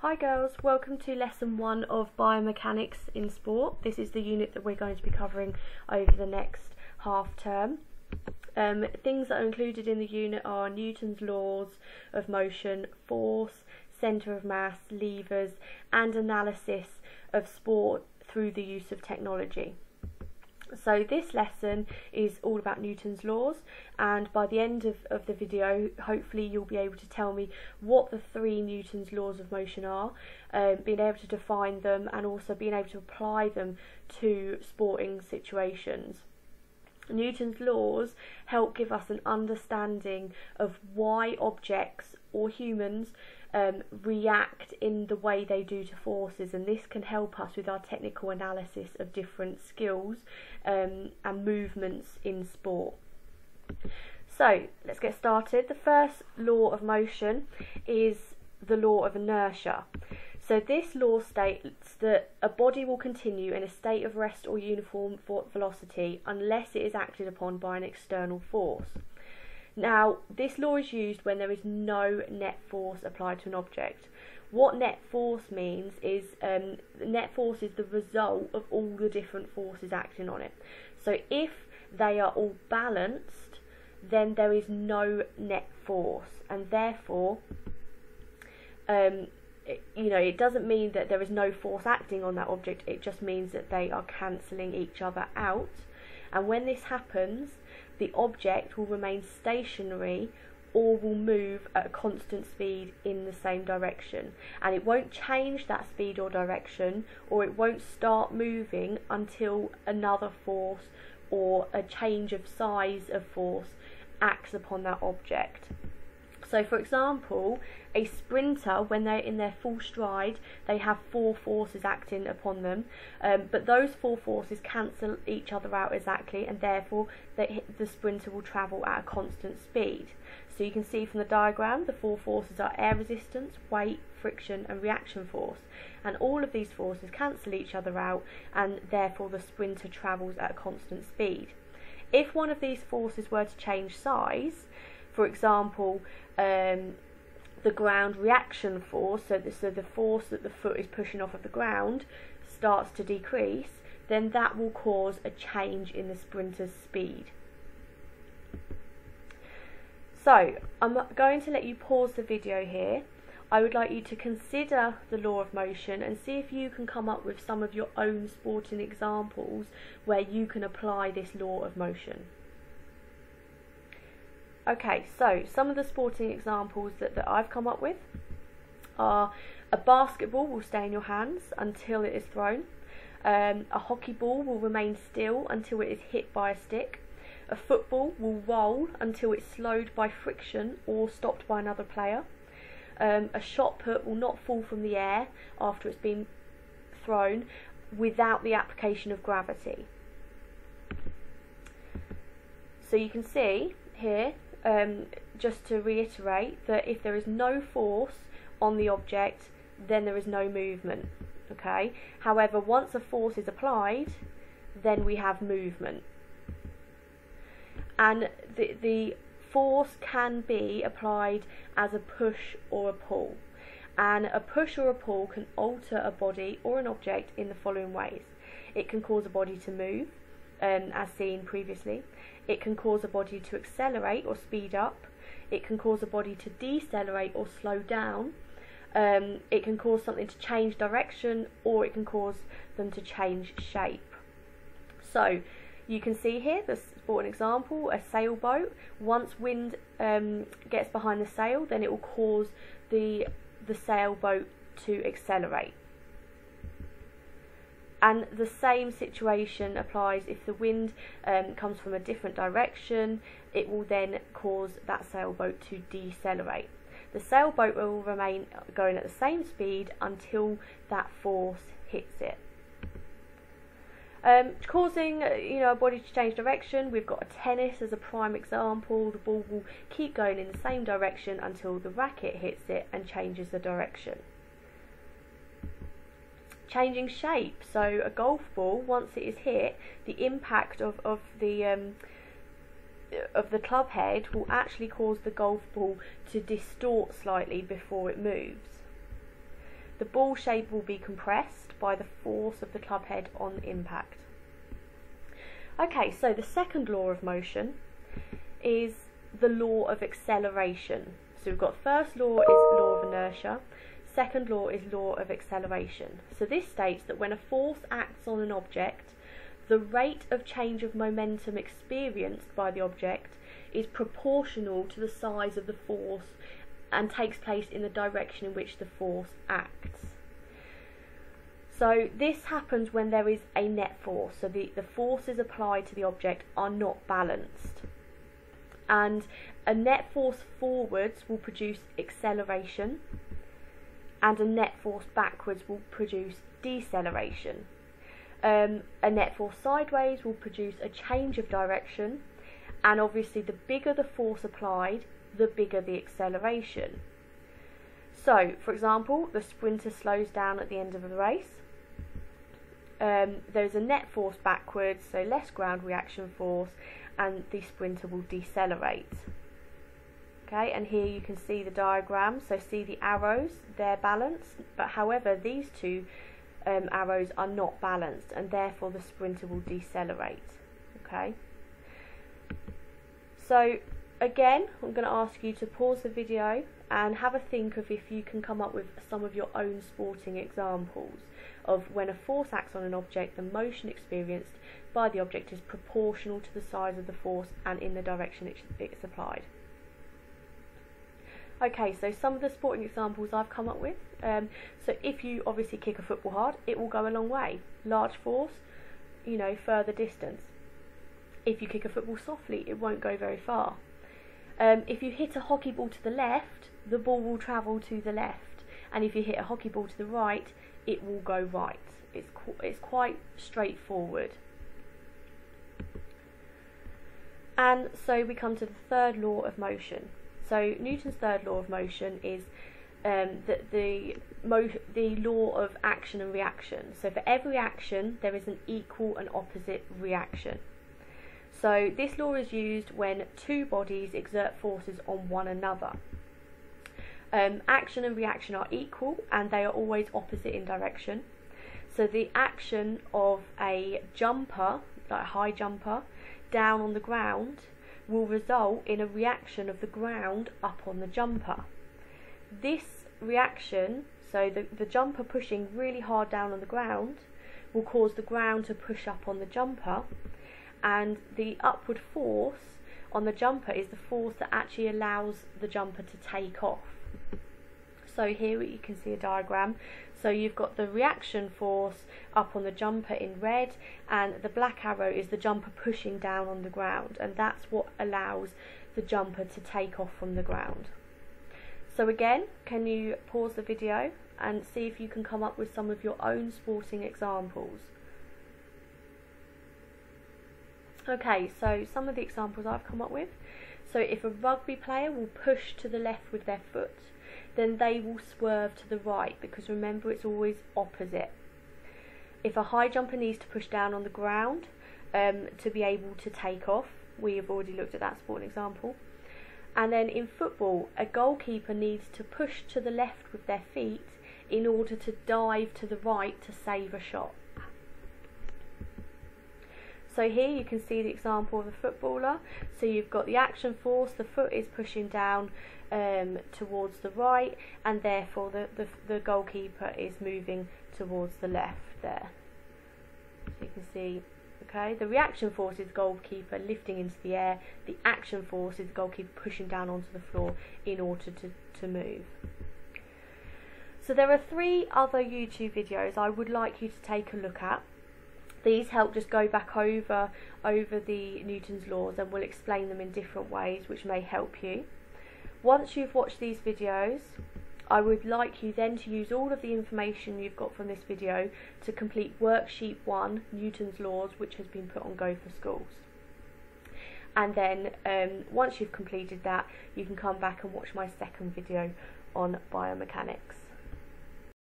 Hi girls, welcome to lesson one of biomechanics in sport. This is the unit that we're going to be covering over the next half term. Um, things that are included in the unit are Newton's laws of motion, force, centre of mass, levers, and analysis of sport through the use of technology. So this lesson is all about Newton's laws and by the end of, of the video hopefully you'll be able to tell me what the three Newton's laws of motion are, um, being able to define them and also being able to apply them to sporting situations. Newton's laws help give us an understanding of why objects or humans um, react in the way they do to forces, and this can help us with our technical analysis of different skills um, and movements in sport. So let's get started. The first law of motion is the law of inertia. So this law states that a body will continue in a state of rest or uniform velocity unless it is acted upon by an external force. Now, this law is used when there is no net force applied to an object. What net force means is um, net force is the result of all the different forces acting on it. So if they are all balanced, then there is no net force, and therefore, um, it, you know, it doesn't mean that there is no force acting on that object. It just means that they are cancelling each other out. And when this happens, the object will remain stationary or will move at a constant speed in the same direction and it won't change that speed or direction or it won't start moving until another force or a change of size of force acts upon that object. So, for example, a sprinter, when they're in their full stride, they have four forces acting upon them, um, but those four forces cancel each other out exactly, and therefore the, the sprinter will travel at a constant speed. So, you can see from the diagram the four forces are air resistance, weight, friction, and reaction force, and all of these forces cancel each other out, and therefore the sprinter travels at a constant speed. If one of these forces were to change size, for example, um, the ground reaction force, so the, so the force that the foot is pushing off of the ground, starts to decrease, then that will cause a change in the sprinter's speed. So, I'm going to let you pause the video here. I would like you to consider the law of motion and see if you can come up with some of your own sporting examples where you can apply this law of motion. Okay, so some of the sporting examples that, that I've come up with are a basketball will stay in your hands until it is thrown. Um, a hockey ball will remain still until it is hit by a stick. A football will roll until it's slowed by friction or stopped by another player. Um, a shot put will not fall from the air after it's been thrown without the application of gravity. So you can see here um, just to reiterate that if there is no force on the object, then there is no movement. Okay. However, once a force is applied, then we have movement. And the the force can be applied as a push or a pull. And a push or a pull can alter a body or an object in the following ways. It can cause a body to move, um, as seen previously. It can cause a body to accelerate or speed up. It can cause a body to decelerate or slow down. Um, it can cause something to change direction or it can cause them to change shape. So you can see here, this for an example, a sailboat. Once wind um, gets behind the sail, then it will cause the the sailboat to accelerate. And the same situation applies if the wind um, comes from a different direction, it will then cause that sailboat to decelerate. The sailboat will remain going at the same speed until that force hits it. Um, causing you know a body to change direction, we've got a tennis as a prime example. The ball will keep going in the same direction until the racket hits it and changes the direction changing shape. So a golf ball, once it is hit, the impact of, of the um, of the club head will actually cause the golf ball to distort slightly before it moves. the ball shape will be compressed by the force of the club head on impact. Okay, so the second law of motion is the law of acceleration. So we've got first law is law of inertia, second law is law of acceleration. So this states that when a force acts on an object, the rate of change of momentum experienced by the object is proportional to the size of the force and takes place in the direction in which the force acts. So this happens when there is a net force, so the, the forces applied to the object are not balanced. And a net force forwards will produce acceleration, and a net force backwards will produce deceleration. Um, a net force sideways will produce a change of direction, and obviously the bigger the force applied, the bigger the acceleration. So, for example, the sprinter slows down at the end of the race. Um, there's a net force backwards, so less ground reaction force, and the sprinter will decelerate. Okay, and here you can see the diagram. So see the arrows, they're balanced, but however, these two um, arrows are not balanced, and therefore the sprinter will decelerate. Okay. So again, I'm going to ask you to pause the video and have a think of if you can come up with some of your own sporting examples of when a force acts on an object, the motion experienced by the object is proportional to the size of the force and in the direction it's applied. Okay, so some of the sporting examples I've come up with. Um, so if you obviously kick a football hard, it will go a long way. Large force, you know, further distance. If you kick a football softly, it won't go very far. Um, if you hit a hockey ball to the left, the ball will travel to the left, and if you hit a hockey ball to the right, it will go right. It's qu it's quite straightforward. And so we come to the third law of motion. So Newton's third law of motion is um, the the, the law of action and reaction. So for every action, there is an equal and opposite reaction. So this law is used when two bodies exert forces on one another. Um, action and reaction are equal and they are always opposite in direction. So the action of a jumper, like a high jumper, down on the ground will result in a reaction of the ground up on the jumper. This reaction, so the, the jumper pushing really hard down on the ground, will cause the ground to push up on the jumper and the upward force on the jumper is the force that actually allows the jumper to take off. So here you can see a diagram. So you've got the reaction force up on the jumper in red and the black arrow is the jumper pushing down on the ground and that's what allows the jumper to take off from the ground. So again, can you pause the video and see if you can come up with some of your own sporting examples. Okay, so some of the examples I've come up with. So if a rugby player will push to the left with their foot, then they will swerve to the right because remember it's always opposite. If a high jumper needs to push down on the ground um, to be able to take off, we have already looked at that sport example. And then in football, a goalkeeper needs to push to the left with their feet in order to dive to the right to save a shot. So here you can see the example of a footballer. So you've got the action force, the foot is pushing down um, towards the right and therefore the, the, the goalkeeper is moving towards the left there. So you can see okay the reaction force is goalkeeper lifting into the air the action force is goalkeeper pushing down onto the floor in order to, to move so there are three other YouTube videos I would like you to take a look at these help just go back over over the Newton's laws and we'll explain them in different ways which may help you. Once you've watched these videos, I would like you then to use all of the information you've got from this video to complete worksheet 1, Newton's laws, which has been put on Go for Schools. And then um, once you've completed that, you can come back and watch my second video on biomechanics.